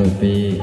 Kanggo